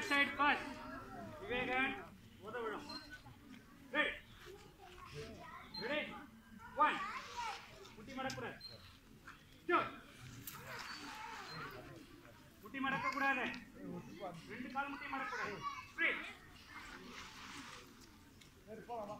Left hand side first விவேகன் உதவிடும் ready ready one முட்டி மடக்கூடாது. டூ முட்டி மடக்கக்கூடாது. ரெண்டு கால் முட்டி மடக்கக்கூடாது த்ரீ ஃபோர்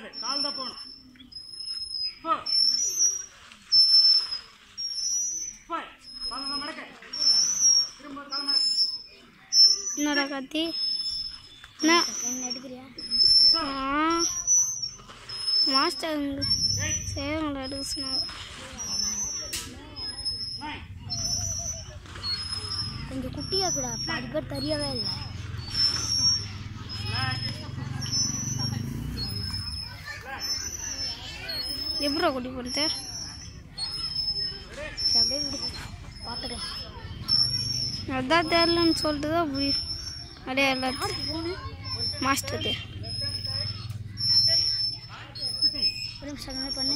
வரக்கூடாது கால் தான் போகணும் ஃபோர் ஃபைவ் காலெல்லாம் மடக்க. திரும்ப கால் மடக்க. என்னடா கத்தி என்ன? என்ன எடுக்கிறியா? ஆ. மாஸ்டர் சேவங்களை எடுக்க சொன்னாங்க கொஞ்சம் குட்டியா கூட பாதி பேர் தெரியவே இல்லை. எப்படா போடுது சரி, அப்படியே பார்த்துக்கலாம் அதான் தெரிலன்னு சொல்லிட்டு தான் போய் அப்படியே எல்லாத்தையும் யாருக்கு போகணும் மாஸ்டர் ஒரு நிமிஷம் பண்ணு.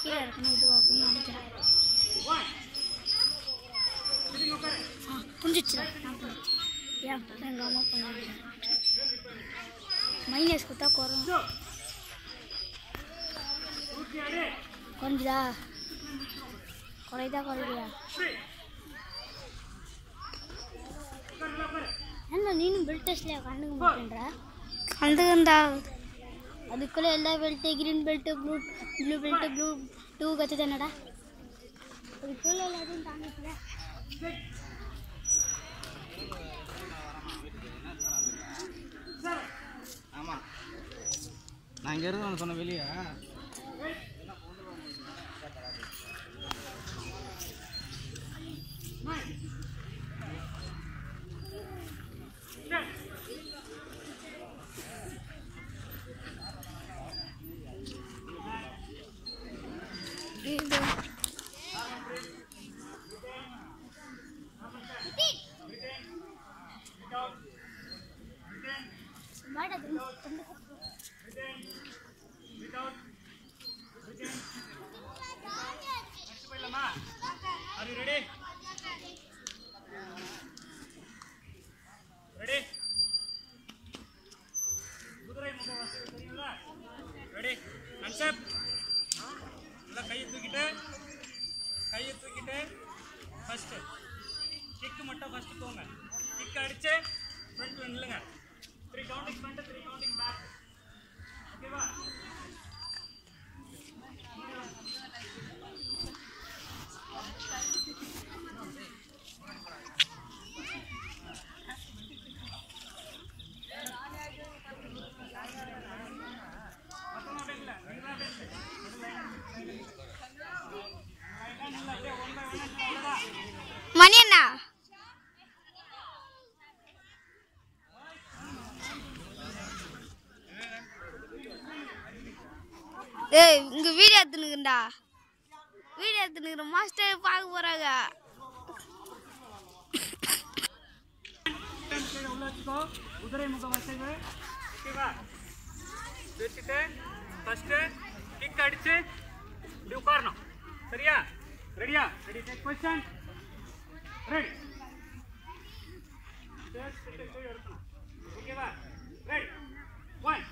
கீழே இருக்கணும் இதுவாகணும்னு நினைக்கிறேன். புரிஞ்சிச்சு நான் புரிஞ்சிச்சு ஏன் எங்கள் அம்மா பண்ணாங்க மைனஸ் கொடுத்தா குறையும். குறைஞ்சுதா? குறையுதா உட்காரு. என்ன நீனும் பெல்ட் டெஸ்ட்ல கண்டுக்க மாட்டேன்ற? கண்டுக்கண்டா. அதுக்குள்ள எல்லா belt green belt blue blue belt blue two கற்று தானடா அதுக்குள்ள எல்லாத்தையும் தாங்கிக்கல நான் இங்கே இருந்து சொன்ன வெளியே. கன்செப்ட் நல்லா கையை தூக்கிட்டு கையை தூக்கிட்டு ஃபஸ்ட்டு கிக்கு மட்டும் ஃபஸ்ட்டு போங்க. கிக் அடித்து ஃப்ரண்ட்டில் நில்லுங்க. Three counting front three counting back ஓகேவா ஏய் இங்க வீடியோ எடுத்துனுக்குண்டா வீடியோ எடுத்துனுக்குற மாஸ்டர் பார்க்க போறாங்க? கீழே குதிரை முகம் வசைவு ஓகேவா வச்சுட்டு ஃபஸ்ட்டு கிக் அடிச்சு இப்படி உட்காரணும் சரியா ரெடியா ரெடி டேக் பொசிஷன் ரெடி ஓகேவா ரெடி ஒன்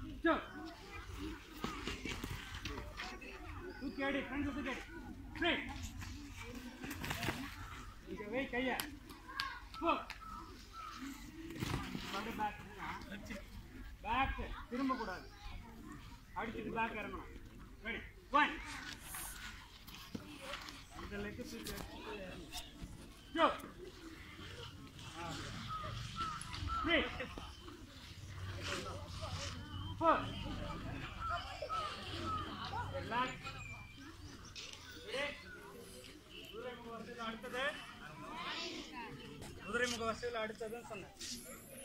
டூ தூக்கி அடி ஃப்ரெண்ட்ஸ் தூக்கி அடி த்ரீ இங்க வை கைய போ மறுபடியும் பேக் பேக் திரும்ப கூடாது. அடிச்சுட்டு பேக் இறங்கணும். ரெடி ஒன் இந்த லெக்கு தூக்கி two three four relax ready குதிரை முக வசதியில் அடுத்தது குதிரை முக வசதியில் அடுத்ததுன்னு சொன்னேன்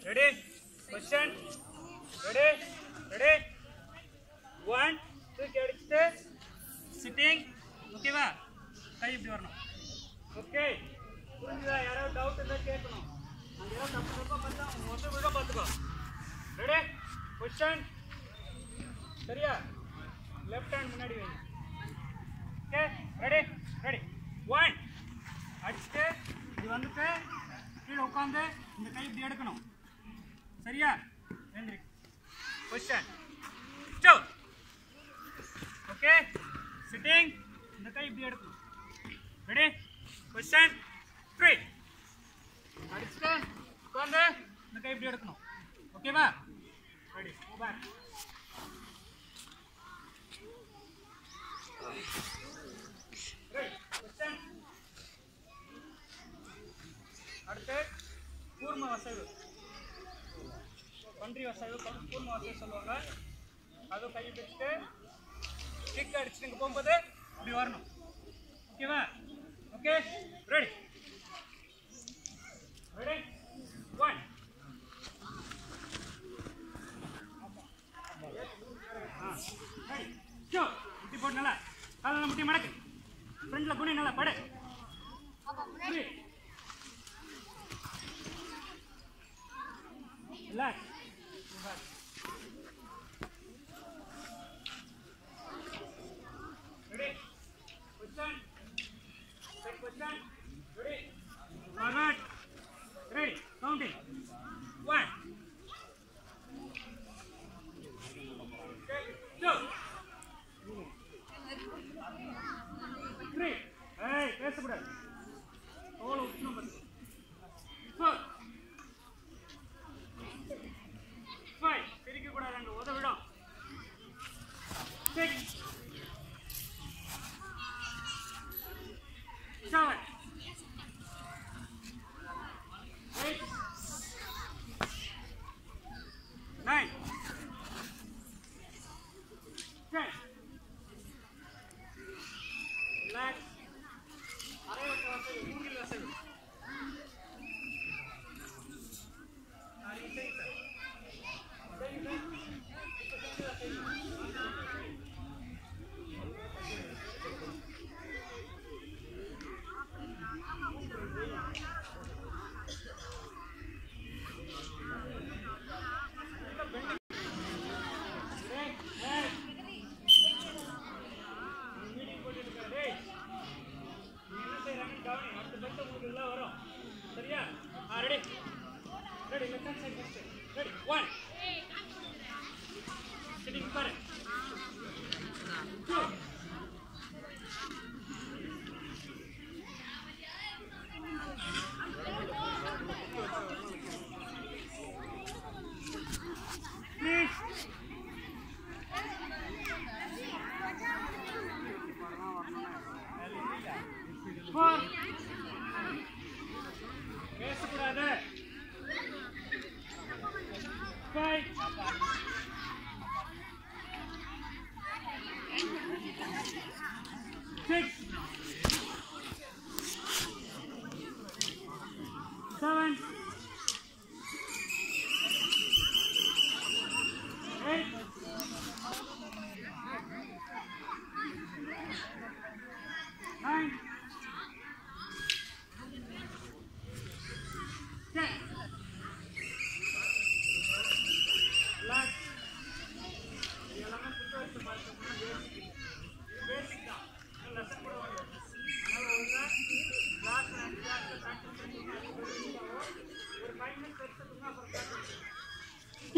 ready question ready ready one தூக்கி அடிச்சுட்டு சிட்டிங் ஓகேவா கை இப்படி வரணும் ஓகே புரிஞ்சுதா யாராவது டவுட் இருந்தால் கேட்கணும் அங்கே ஏதாவது தப்பு தப்பாக பார்த்தா அவங்க வந்து விட பார்த்துக்கோ ரெடி கொஸ்டின் சரியா? லெஃப்ட் ஹேண்ட் முன்னாடி வைங்க. ஓகே ரெடி ரெடி ஒன் அடிச்சுட்டு இது வந்துட்டு கீழே உட்காந்து இந்த கை இப்படி எடுக்கணும். சரியா? நன்றி கொஸ்டன் டூ ஓகே சிட்டிங் இந்த கை இப்படி எடுக்கணும். ரெடி கொஸ்டன் த்ரீ அடிச்சுட்டு உட்காந்து இந்த கை இப்படி எடுக்கணும். ஓகேவா ரெடி பேக் Right. Question. அடுத்து கூர்ம வசைவு. பன்றி வசைவு ப- கூர்ம வசைவு சொல்லுவாங்க. அதுவும் கை பிடிச்சிட்டு கிக் அடிச்சு நீங்கள் போகும்போது அப்படி வரணும். ஓகேவா ஓகே ரெடி ரெடி ஒன் முட்டி போட்டு நல்லா. காலில் முட்டி மடக்கு. ஃப்ரெண்டில் குனி நல்லா படு three relax ready position take position ready forward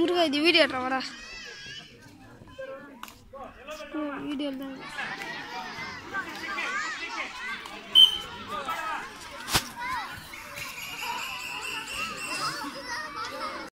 முருகா இது வீடியோ வரா வீடியோ தான்